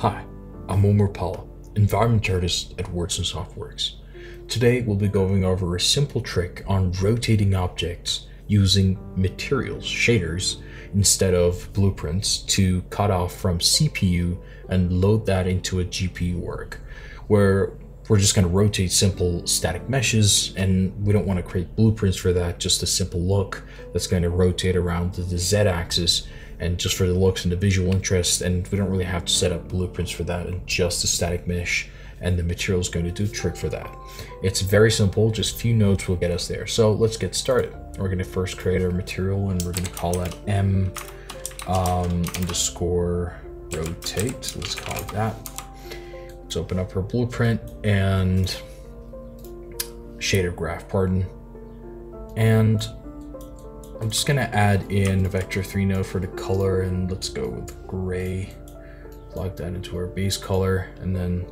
Hi, I'm Ömer Pala, environment artist at Words and Softworks. Today we'll be going over a simple trick on rotating objects using materials, shaders, instead of blueprints to cut off from CPU and load that into a GPU work, where we're just going to rotate simple static meshes and we don't want to create blueprints for that, just a simple look that's going to rotate around the, the Z axis and just for the looks and the visual interest and we don't really have to set up blueprints for that and just a static mesh and the material is going to do the trick for that. It's very simple, just few nodes will get us there. So let's get started. We're going to first create our material and we're going to call that M um, underscore rotate. Let's call it that. Let's open up our blueprint and shader graph, pardon. And I'm just gonna add in vector 3 node for the color and let's go with gray. Plug that into our base color and then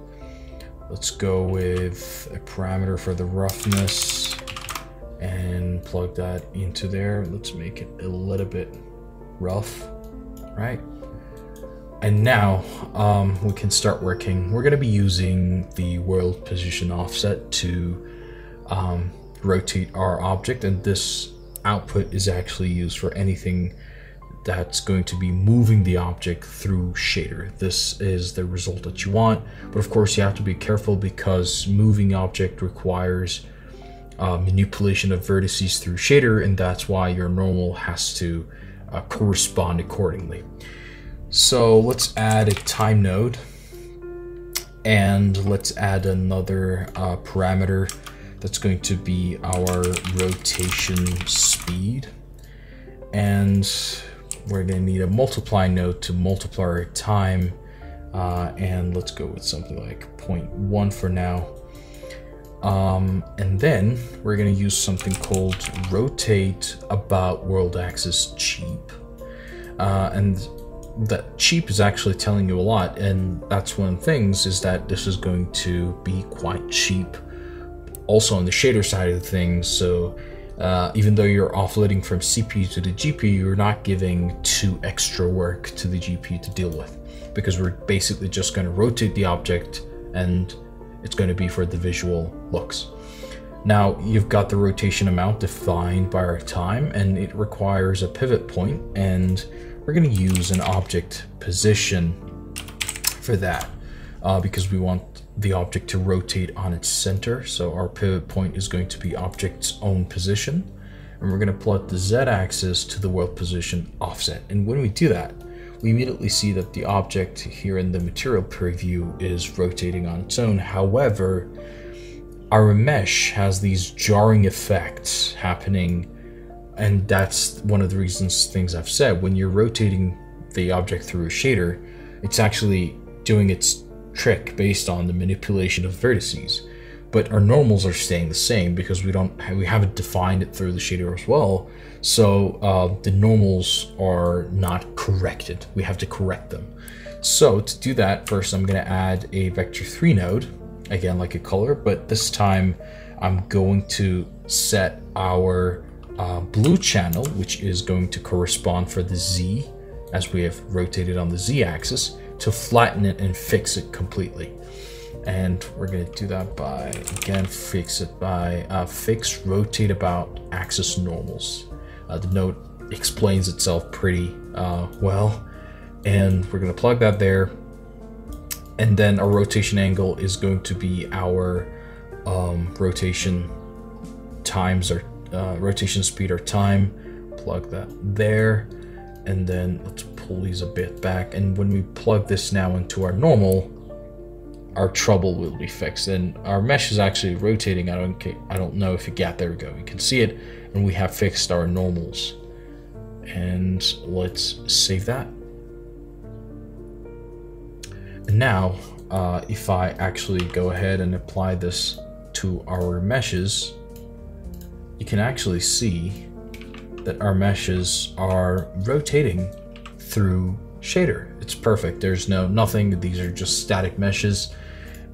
let's go with a parameter for the roughness and plug that into there. Let's make it a little bit rough, right? And now um, we can start working. We're gonna be using the world position offset to um, rotate our object and this output is actually used for anything that's going to be moving the object through shader. This is the result that you want, but of course you have to be careful because moving object requires uh, manipulation of vertices through shader, and that's why your normal has to uh, correspond accordingly. So let's add a time node, and let's add another uh, parameter that's going to be our rotation speed. And we're going to need a multiply node to multiply our time. Uh, and let's go with something like 0.1 for now. Um, and then we're going to use something called rotate about world axis cheap. Uh, and that cheap is actually telling you a lot. And that's one of the things is that this is going to be quite cheap also on the shader side of things. So uh, even though you're offloading from CPU to the GPU, you're not giving too extra work to the GPU to deal with because we're basically just going to rotate the object and it's going to be for the visual looks. Now you've got the rotation amount defined by our time and it requires a pivot point and we're going to use an object position for that uh, because we want the object to rotate on its center. So our pivot point is going to be object's own position. And we're going to plot the z-axis to the world position offset. And when we do that, we immediately see that the object here in the material preview is rotating on its own. However, our mesh has these jarring effects happening. And that's one of the reasons things I've said. When you're rotating the object through a shader, it's actually doing its trick based on the manipulation of vertices. But our normals are staying the same because we don't we haven't defined it through the shader as well. So uh, the normals are not corrected. We have to correct them. So to do that, first I'm going to add a vector 3 node, again like a color, but this time I'm going to set our uh, blue channel, which is going to correspond for the Z as we have rotated on the Z axis to flatten it and fix it completely. And we're going to do that by, again, fix it by uh, fix rotate about axis normals. Uh, the note explains itself pretty uh, well. And we're going to plug that there. And then our rotation angle is going to be our um, rotation times or uh, rotation speed or time. Plug that there. And then let's pull these a bit back. And when we plug this now into our normal, our trouble will be fixed. And our mesh is actually rotating. I don't, I don't know if you get, there we go. You can see it and we have fixed our normals. And let's save that. And now, uh, if I actually go ahead and apply this to our meshes, you can actually see that our meshes are rotating through shader. It's perfect. There's no nothing. These are just static meshes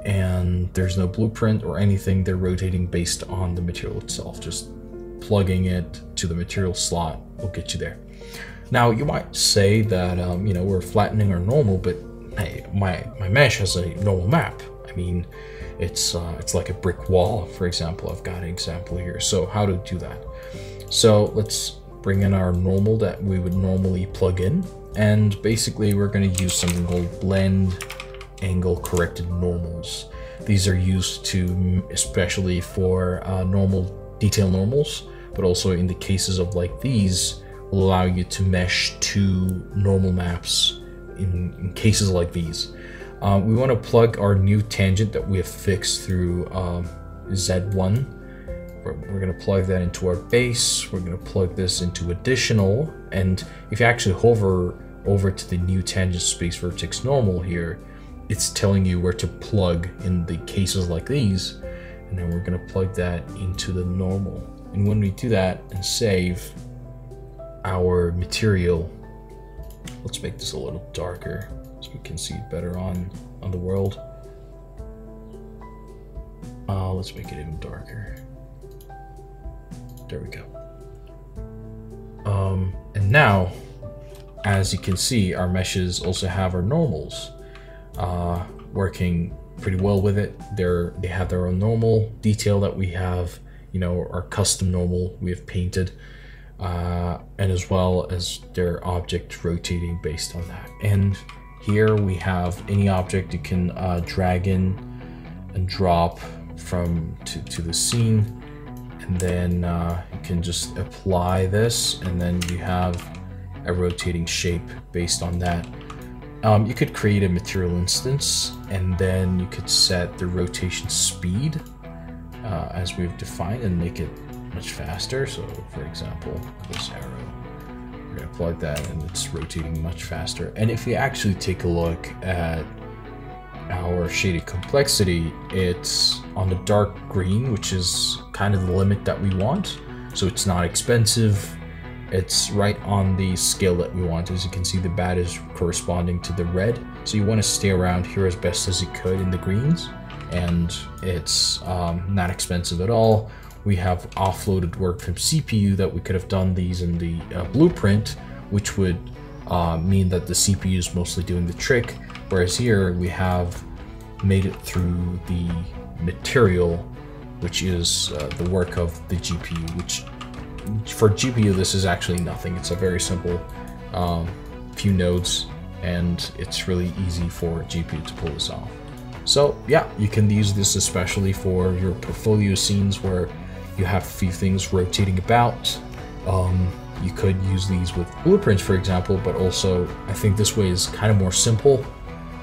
and there's no blueprint or anything. They're rotating based on the material itself. Just plugging it to the material slot will get you there. Now you might say that, um, you know, we're flattening our normal, but hey, my my mesh has a normal map. I mean, it's uh, it's like a brick wall, for example. I've got an example here. So how to do that? So let's bring in our normal that we would normally plug in, and basically we're going to use something called blend angle corrected normals. These are used to especially for uh, normal detail normals, but also in the cases of like these will allow you to mesh two normal maps in, in cases like these. Uh, we want to plug our new tangent that we have fixed through um, Z1. We're, we're going to plug that into our base. We're going to plug this into additional. And if you actually hover over to the new tangent space vertex normal here, it's telling you where to plug in the cases like these. And then we're going to plug that into the normal. And when we do that and save our material, let's make this a little darker so we can see better on, on the world. Uh, let's make it even darker. There we go. Um, and now, as you can see, our meshes also have our normals uh, working pretty well with it. They're they have their own normal detail that we have, you know, our custom normal we have painted, uh, and as well as their object rotating based on that. And here we have any object you can uh, drag in and drop from to, to the scene and then uh, you can just apply this and then you have a rotating shape based on that. Um, you could create a material instance and then you could set the rotation speed uh, as we've defined and make it much faster. So for example, this arrow we're gonna plug that and it's rotating much faster. And if you actually take a look at our shader complexity, it's on the dark green, which is kind of the limit that we want. So it's not expensive. It's right on the scale that we want. As you can see, the bat is corresponding to the red. So you want to stay around here as best as you could in the greens. And it's um, not expensive at all we have offloaded work from CPU that we could have done these in the uh, blueprint, which would uh, mean that the CPU is mostly doing the trick, whereas here we have made it through the material, which is uh, the work of the GPU, which for GPU this is actually nothing. It's a very simple um, few nodes, and it's really easy for GPU to pull this off. So yeah, you can use this especially for your portfolio scenes where you have a few things rotating about. Um, you could use these with blueprints, for example, but also I think this way is kind of more simple,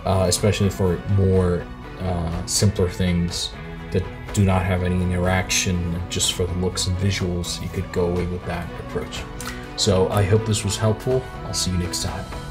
uh, especially for more uh, simpler things that do not have any interaction, just for the looks and visuals. You could go away with that approach. So I hope this was helpful. I'll see you next time.